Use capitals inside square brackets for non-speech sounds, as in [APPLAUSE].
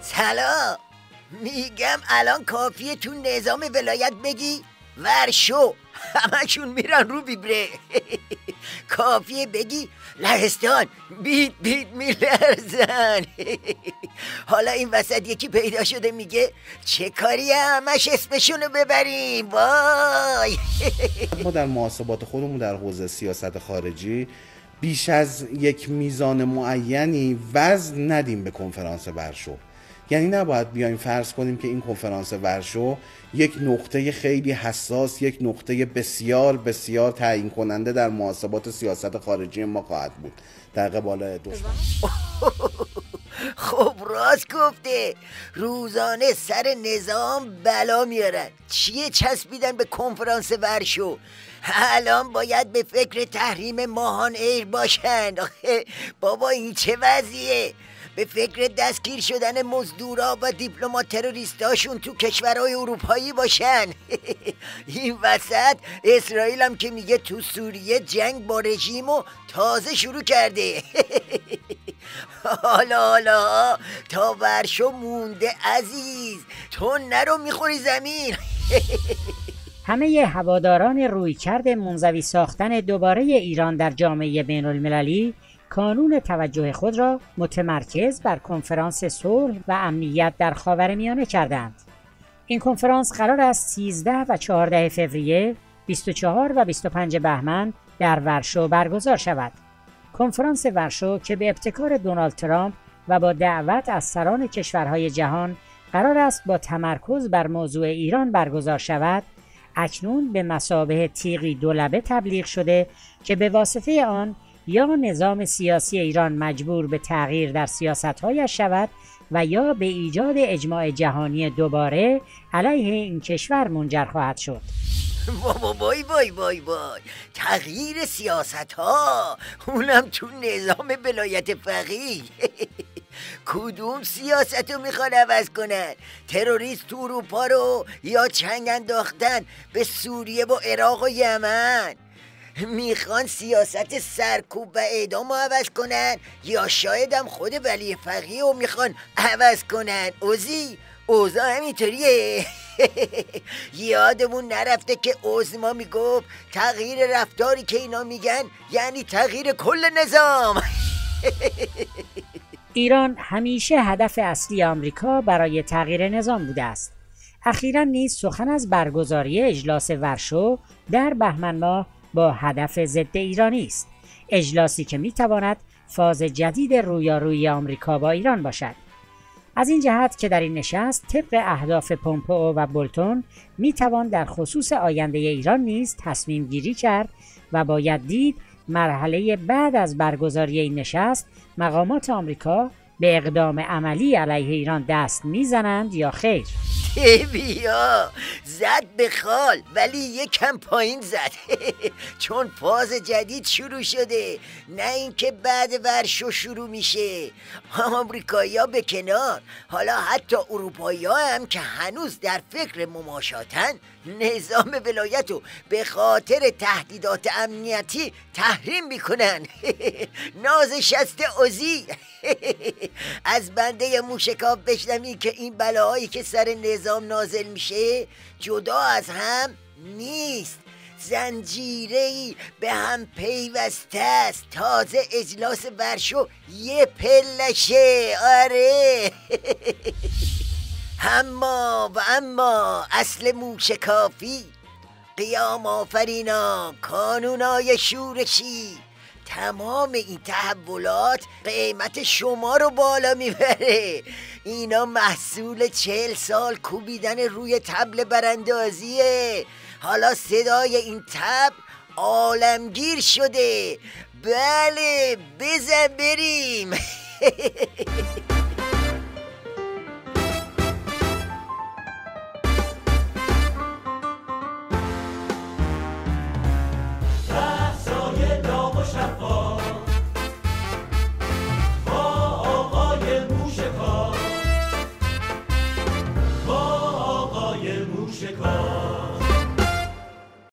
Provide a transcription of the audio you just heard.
سلام. میگم الان کافیه تو نظام ولایت بگی. ورشو. همشون میرن رو بیبره. [LAUGHS] کافیه بگی. لهستان. بیت بیت میلرزن. [LAUGHS] حالا این وسط یکی پیدا شده میگه چه کاری همش اسمشونو ببریم؟ وای. [LAUGHS] ما در محاسبات خودمون در حوزه سیاست خارجی بیش از یک میزان معینی وزن ندیم به کنفرانس ورشو. یعنی نباید بیایم فرض کنیم که این کنفرانس ورشو یک نقطه خیلی حساس یک نقطه بسیار بسیار تعیین کننده در محاسبات سیاست خارجی ما خواهد بود. در قبال دشمن [LAUGHS] خب راست گفته روزانه سر نظام بلا میارن. چیه چسبیدن به کنفرانس ورشو؟ الان باید به فکر تحریم ماهان ایر باشن. بابا این چه وضعیه؟ به فکر دستگیر شدن مزدورا و دیپلمات تروریستاشون تو کشورهای اروپایی باشن. [LAUGHS] این وسط اسرائیل هم که میگه تو سوریه جنگ با رژیم و تازه شروع کرده. [LAUGHS] حالا حالا تا ورشو مونده عزیز تو نرو می‌خوری زمین [LAUGHS] همه هواداران رویکرد منزوی ساختن دوباره ایران در جامعه بین المللی کانون توجه خود را متمرکز بر کنفرانس صلح و امنیت در خاورمیانه کردند. این کنفرانس قرار است 13 و 14 فوریه 24 و 25 بهمن در ورشو برگزار شود. کنفرانس ورشو که به ابتکار دونالد ترامپ و با دعوت از سران کشورهای جهان قرار است با تمرکز بر موضوع ایران برگزار شود اکنون به مسابه تیغی دولبه تبلیغ شده که به واسطه آن یا نظام سیاسی ایران مجبور به تغییر در سیاستهایش شود و یا به ایجاد اجماع جهانی دوباره علیه این کشور منجر خواهد شد. وای وای وای وای. تغییر سیاست ها اونم تو نظام بلایت فقیه. [LAUGHS] کدوم سیاست رو می‌خوان عوض کنن؟ تروریست تو اروپا رو یا چنگ انداختن به سوریه و عراق و یمن؟ می‌خوان سیاست سرکوب و اعدام رو عوض کنن؟ یا شایدم خود ولی فقیه رو می‌خوان عوض کنن؟ اوزی اوضاع همینطوریه. [LAUGHS] [LAUGHS] یادمون نرفته که اوزما می‌گفت تغییر رفتاری که اینا میگن یعنی تغییر کل نظام. [LAUGHS] ایران همیشه هدف اصلی آمریکا برای تغییر نظام بوده است. اخیرا نیز سخن از برگزاری اجلاس ورشو در بهمن ماه با هدف ضد ایرانی است. اجلاسی که می‌تواند فاز جدید رویارویی آمریکا با ایران باشد. از این جهت که در این نشست طبق اهداف پومپئو و بولتون می‌توان در خصوص آینده ایران نیز تصمیم گیری کرد و باید دید مرحله بعد از برگزاری این نشست مقامات آمریکا به اقدام عملی علیه ایران دست می‌زنند یا خیر. بیا. زد به خال ولی یکم پایین زد. [LAUGHS] چون فاز جدید شروع شده. نه اینکه بعد ورشو شروع میشه. آمریکایی به کنار. حالا حتی اروپایی هم که هنوز در فکر مماشاتن نظام ولایت رو به خاطر تهدیدات امنیتی تحریم می‌کنن. [LAUGHS] ناز شست اوزی. [LAUGHS] از بنده موشکاب بشنمی که این بلاهایی که سر نظام نازل میشه جدا از هم نیست. زنجیره ای به هم پیوسته است. تازه اجلاس ورشو یه پلشه. آره. [LAUGHS] اما و اما اصل موشکافی قیام آفرینا کانونای شورشی. تمام این تحولات قیمت شما رو بالا می‌بره. اینا محصول چهل سال کوبیدن روی تبل براندازیه. حالا صدای این تبل عالمگیر شده. بله بزن بریم. [LAUGHS]